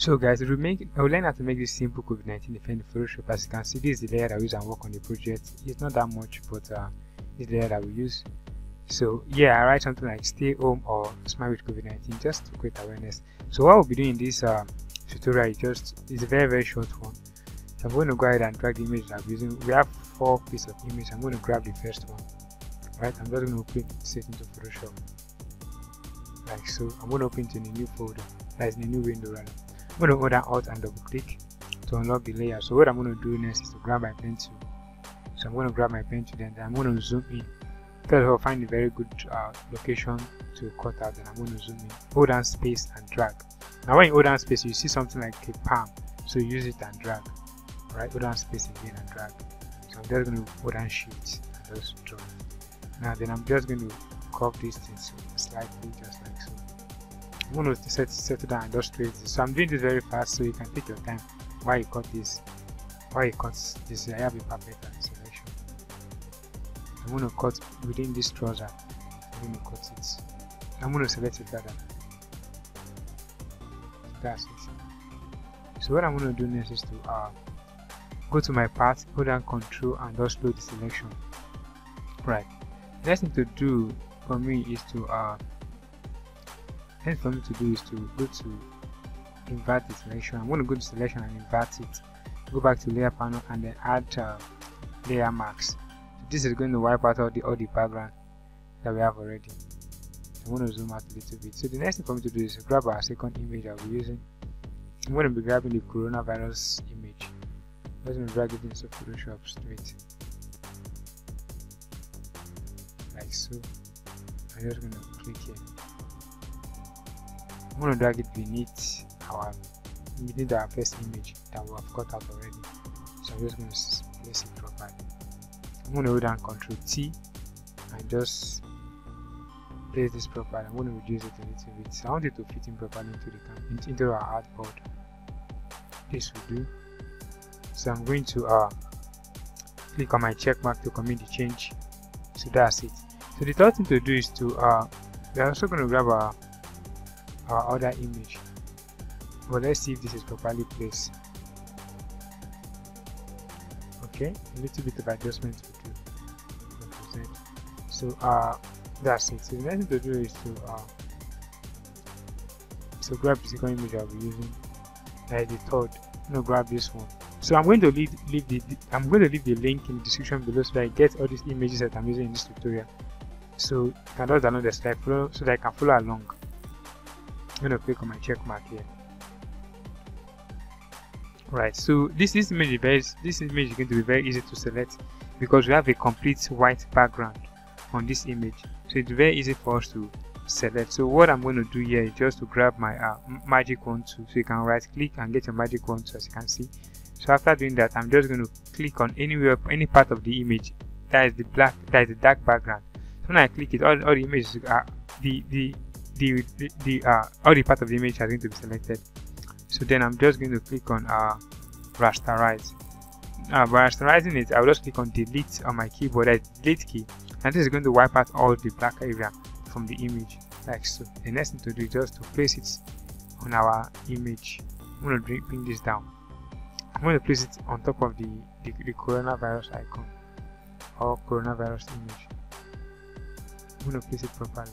So guys, we make I will learn how to make this simple COVID-19 effect Photoshop. As you can see, this is the layer we use and work on the project. It's not that much, but uh, it's the layer that we use. So yeah, I write something like stay home or smile with COVID-19 just to create awareness. So what we'll be doing in this uh, tutorial is just is a very very short one. So I'm going to go ahead and drag the image that I'm using. We have four pieces of image. I'm going to grab the first one. Right, I'm just going to open it into Photoshop. Like so. I'm going to open it in a new folder. That is in a new window rather. I'm going to hold down Alt and double click to unlock the layer. So what I'm going to do next is to grab my pen tool. So I'm going to grab my pen tool then I'm going to zoom in. First of all, find a very good uh, location to cut out. Then I'm going to zoom in. Hold down space and drag. Now when you hold down space, you see something like a palm. So use it and drag right hold down space again and drag so i'm just going to hold down shift and just draw now then i'm just going to curve this thing so slightly just like i'm going to set settle down and just trace this so i'm doing this very fast so you can take your time. While you cut this? While you cut this? I have a perfect selection i'm going to cut within this trouser. I'm going to cut it. I'm going to select it further. That's it. So what i'm going to do next is to uh go to my path hold down control and just load the selection. Right. Next thing to do for me is to uh next for me to do is to go to invert the selection i'm going to go to selection and invert it. Go back to layer panel and then add uh, layer mask. This is going to wipe out all the all the background that we have already. I'm going to zoom out a little bit. So the next thing for me to do is to grab our second image i'll be using. I'm going to be grabbing the coronavirus image. Let me drag it into Photoshop straight. Like so. I'm just gonna click here I'm gonna drag it beneath our beneath our first image that we have cut out already. So I'm just gonna place it properly. I'm gonna hold down Control T and just place this properly. I'm gonna reduce it a little bit. So I want it to fit in properly into the into our artboard. This will do. So I'm going to uh, click on my check mark to commit the change. So that's it. So the third thing to do is to uh, we're also going to grab our, our other image. But let's see if this is properly placed. Okay a little bit of adjustment to do. So uh that's it. So the next thing to do is to uh so grab the second image I'll be using. Like the third. I'm grab this one. So i'm going to leave, leave the i'm going to leave the link in the description below so that i get all these images that i'm using in this tutorial. So you can just download the slide so that i can follow along i'm going to click on my check mark here. Right so this this image is this image is going to be very easy to select because we have a complete white background on this image. So it's very easy for us to select. So what i'm going to do here is just to grab my uh, magic wand tool. So you can right click and get your magic wand tool as you can see. So after doing that i'm just going to click on anywhere any part of the image that is the black that is the dark background. So when i click it all, all the images are the the the the, the uh all the part of the image are going to be selected. So then i'm just going to click on uh rasterize. Uh, rasterizing it i'll just click on delete on my keyboard that delete key. And this is going to wipe out all the black area from the image. Like so. The next thing to do is just to place it on our image. I'm going to bring this down. I'm going to place it on top of the, the, the coronavirus icon. Or coronavirus image. I'm going to place it properly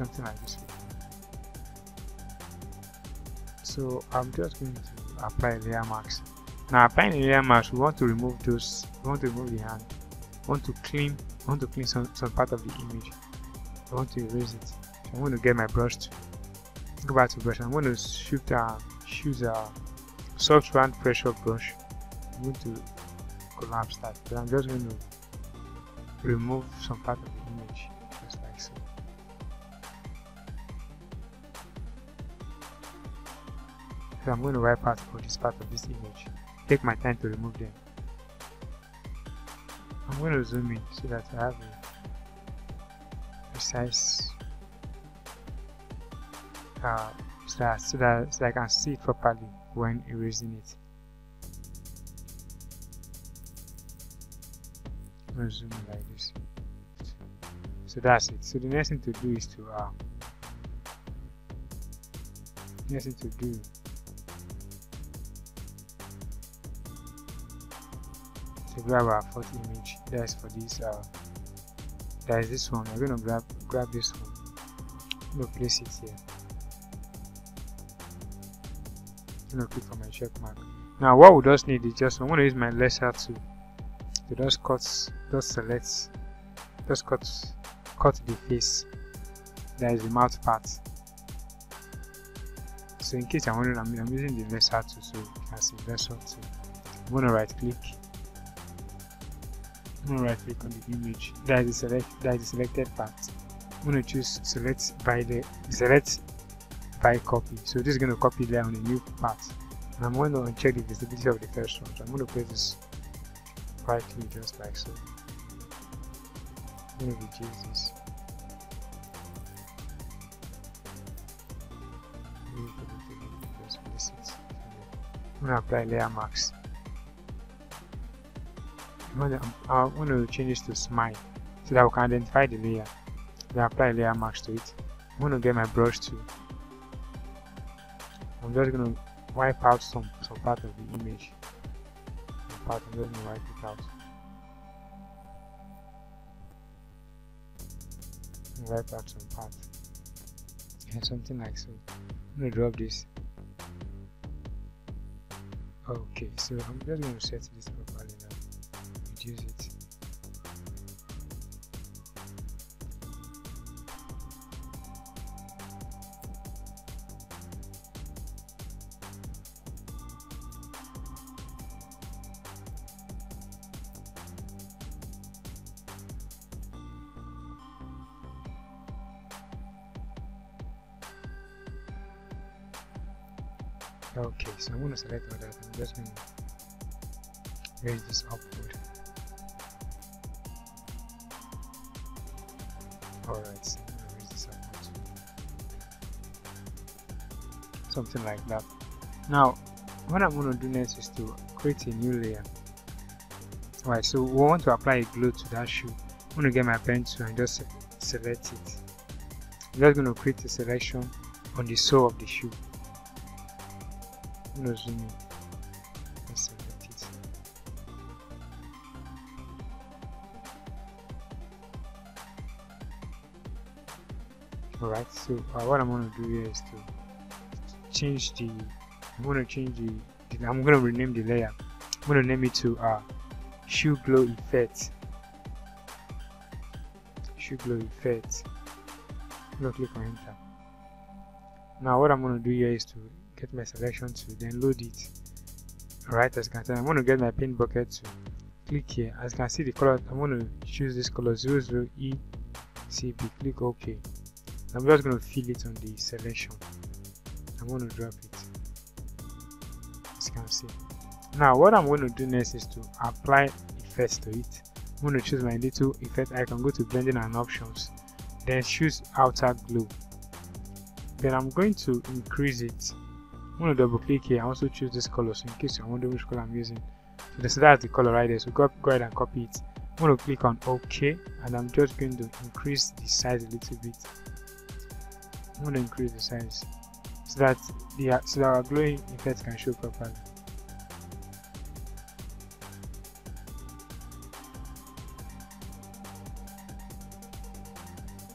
Something like this. So I'm just going to apply layer mask. Now applying layer mask, we want to remove those, we want to remove the hand. We want to clean, we want to clean some, some part of the image. I want to erase it. So I'm going to get my brush tool go back to brush i'm going to shoot uh choose a soft round pressure brush i'm going to collapse that but i'm just going to remove some part of the image i'm going to wipe out all this part of this image take my time to remove them i'm going to zoom in so that i have a precise uh, so, that, so, that, so that I can see it properly when erasing it. I'm gonna zoom in like this. So that's it. So the next thing to do is to uh next thing to do to grab our fourth image. That's for this uh that is this one. We're gonna grab grab this one. I'm gonna place it here. I'm gonna click on my check mark. Now what we just need is just I'm gonna use my lasso tool to just cut just select just cut cut the face. That is the mouth part. So in case I'm wondering I'm, I'm using the lasso tool so you can see lasso tool. I'm gonna right click I'm gonna right click on the image. That is select that is selected part. I'm gonna choose select by the select by copy. So this is gonna copy there on a new part. And I'm going to uncheck the visibility of the first one. So I'm gonna place this right click just like so. I'm gonna reduce this. I'm gonna apply layer mask. I want to change this to smile so that we can identify the layer. Then apply layer mask to it. I'm going to get my brush tool. I'm just going to wipe out some, some part of the image. Some part, I'm just going to wipe it out. Wipe out some part. Something like so. I'm going to drop this. Okay, so I'm just going to set this properly reduce it. Okay, so I'm going to select all that. I'm just going to raise this upward. Something like that. Now, what I'm going to do next is to create a new layer. Alright, so we want to apply a glow to that shoe. I'm going to get my pen tool and just select it. I'm just going to create a selection on the sole of the shoe. I'm going to zoom in Alright, so uh, what I'm to do here is to change the, I'm to change the, the, I'm to rename the layer. I'm to name it to uh, Shoe Glow Effect. Shoe Glow Effect. I'm to click on enter. Now what I'm going to do here is to get my selection to then load it right as you can see i'm to get my paint bucket to click here as you can see the color i'm to choose this color 00ecb click ok i'm just going to fill it on the selection i'm going to drop it as you can see now what i'm going to do next is to apply effects to it i'm going to choose my little effect icon go to blending and options then choose outer glow then i'm going to increase it I'm going to double click here I also choose this color so in case you're wondering which color I'm using. So this, that's the color right there. So go, go ahead and copy it. I'm going to click on OK and I'm just going to increase the size a little bit. I'm going to increase the size so that the so that our glowing effect can show properly.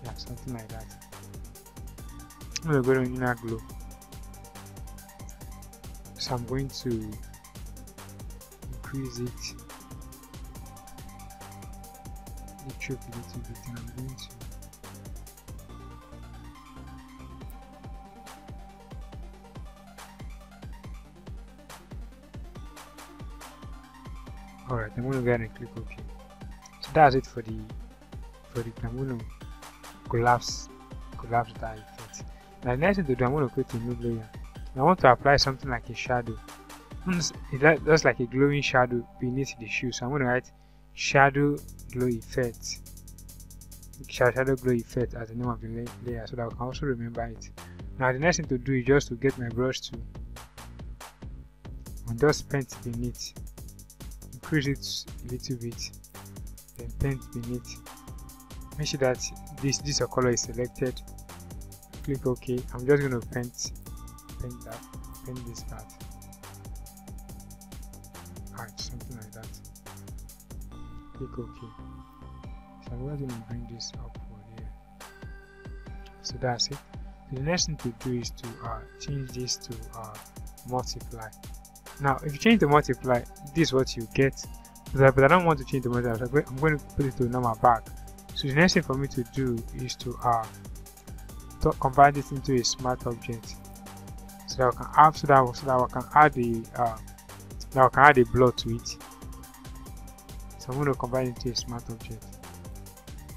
Yeah, something like that. I'm going to go to inner glow so I'm going to increase it the choke a little bit and I'm going to Alright, I'm to go ahead and click OK. So that's it for the for the I'm to collapse collapse that effect. Now the next thing to do, I'm to create a new layer. I want to apply something like a shadow. Just like a glowing shadow beneath the shoe. So I'm going to write shadow glow effect. Shadow glow effect as the name of the layer so that I can also remember it. Now the next thing to do is just to get my brush tool and just paint beneath. Increase it a little bit. then paint beneath. Make sure that this this color is selected. Click ok. I'm just going to paint paint that paint this part. Alright something like that. Click ok. So i'm going to bring this up here. So that's it. The next thing to do is to uh, change this to uh, multiply now if you change the multiply this is what you get. But I don't want to change the multiply I'm going to put it to normal back so the next thing for me to do is to uh, to convert this into a smart object. So that I can add so that, so that I can add the uh, now I can add a blur to it. So I'm going to convert it into a smart object.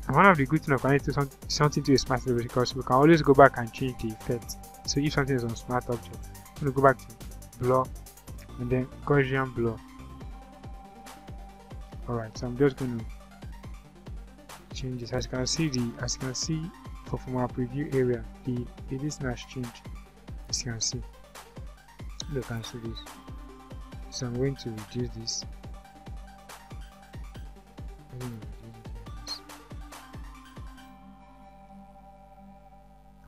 And one of the good things of connecting something to a smart object because we can always go back and change the effect. So if something is on smart object I'm going to go back to blur and then Gaussian blur alright so I'm just going to change this. As you can see the as you can see for from our preview area the the listener has changed. As you can see. Look can see this. So I'm going to reduce this.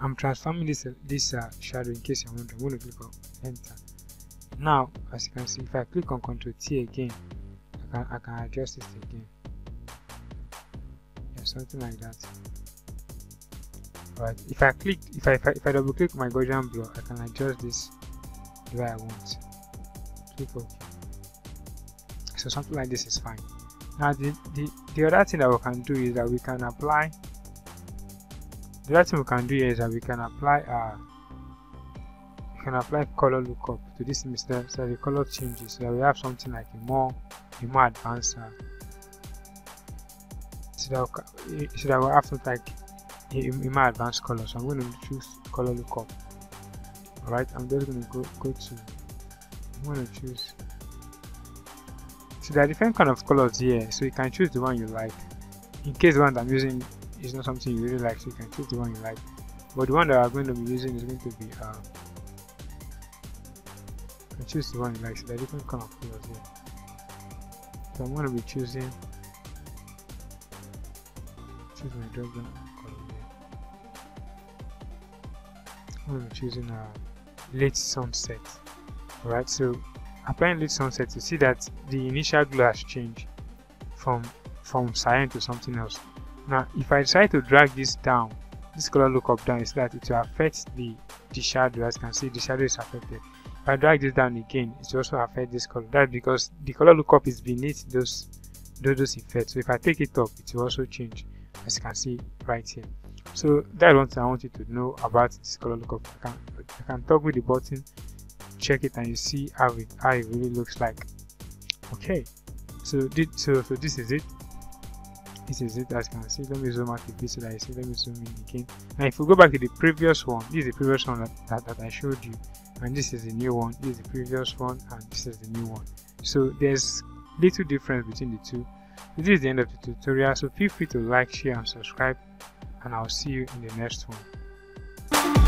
I'm transforming this this uh, shadow in case you're wondering. I'm going to click on enter. Now, as you can see, if I click on Ctrl T again, I can, I can adjust it again. Yeah, something like that. Right. If I click, if I if I, if I double click my Gaussian blur, I can adjust this the way I want. Click OK. So something like this is fine. Now the, the, the other thing that we can do is that we can apply the other thing we can do is that we can apply uh can apply color lookup to this image so the color changes. So that we have something like a more a more advanced uh, so that, we, have something like a, a more advanced color. So i'm going to choose color lookup. All right i'm just going to go go to i'm going to choose so there are different kind of colors here. So you can choose the one you like. In case the one i'm using is not something you really like so you can choose the one you like. But the one that i'm going to be using is going to be uh, choose the one you like so there are different kind of colors here so i'm going to be choosing choose my drop down color here i'm going to be choosing uh, late sunset. Alright so applying late sunset to see that the initial glow has changed from from cyan to something else. Now if i try to drag this down this color look up down is that it will affect the the shadow. As you can see the shadow is affected if i drag this down again. It also affect this color. That's because the color lookup is beneath those those, those effects. So if i take it up it will also change as you can see right here. So that's one thing i want you to know about this color lookup. I can i can talk with the button check it and you see how it how it really looks like. Okay. So this so so this is it. This is it as you can see. Let me zoom out a bit so that you see. Let me zoom in again. Now if we go back to the previous one this is the previous one that, that, that i showed you and this is the new one this is the previous one and this is the new one. So there's little difference between the two. This is the end of the tutorial so feel free to like share and subscribe and i'll see you in the next one